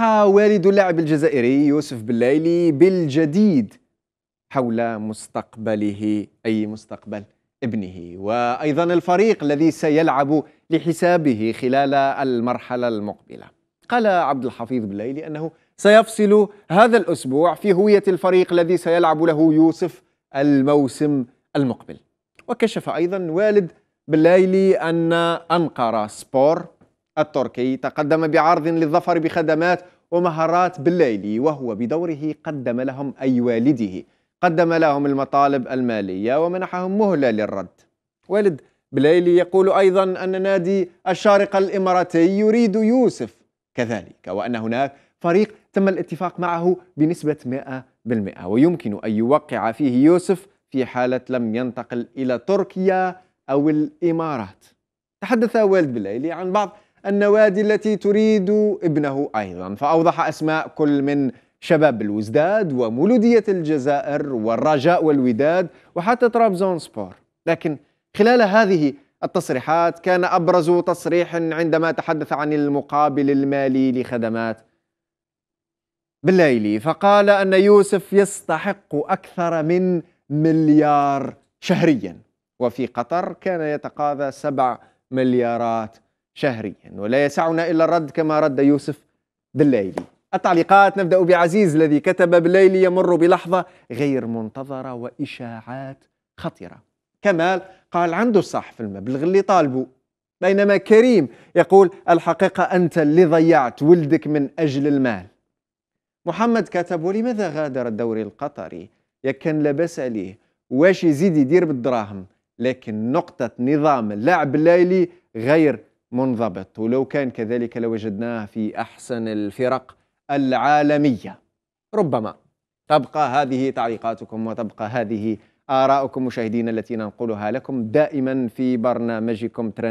والد اللاعب الجزائري يوسف بلايلي بالجديد حول مستقبله أي مستقبل ابنه. وأيضا الفريق الذي سيلعب لحسابه خلال المرحلة المقبلة. قال عبد الحفيظ بلايلي أنه سيفصل هذا الأسبوع في هوية الفريق الذي سيلعب له يوسف الموسم المقبل. وكشف أيضا والد بلايلي أن أنقرة سبور التركي تقدم بعرض للظفر بخدمات ومهارات بلايلي وهو بدوره قدم لهم أي والده. قدم لهم المطالب المالية ومنحهم مهلة للرد. والد بلايلي يقول أيضا أن نادي الشارقة الإماراتي يريد يوسف. كذلك وأن هناك فريق تم الاتفاق معه بنسبة 100% ويمكن أن يوقع فيه يوسف في حالة لم ينتقل إلى تركيا أو الإمارات. تحدث والد بلايلي عن بعض النوادي التي تريد ابنه أيضا. فأوضح أسماء كل من شباب بلوزداد ومولودية الجزائر والرجاء والوداد وحتى طرابزون سبور. لكن خلال هذه التصريحات كان أبرز تصريح عندما تحدث عن المقابل المالي لخدمات بلايلي فقال أن يوسف يستحق أكثر من مليار شهريا. وفي قطر كان يتقاضى سبع مليارات شهريا ولا يسعنا إلا الرد كما رد يوسف بالليلي. التعليقات نبدأ بعزيز الذي كتب بالليل يمر بلحظة غير منتظرة وإشاعات خطرة كمال قال عنده الصح في المبلغ اللي طالبه بينما كريم يقول الحقيقة أنت اللي ضيعت ولدك من أجل المال. محمد كتب ولماذا غادر الدوري القطري؟ يكن لبس عليه واش يزيد يدير بالدراهم؟ لكن نقطة نظام اللعب الليلي غير منضبط. ولو كان كذلك لوجدناه في أحسن الفرق العالمية. ربما تبقى هذه تعليقاتكم وتبقى هذه آراءكم مشاهدينا التي ننقلها لكم دائما في برنامجكم ترند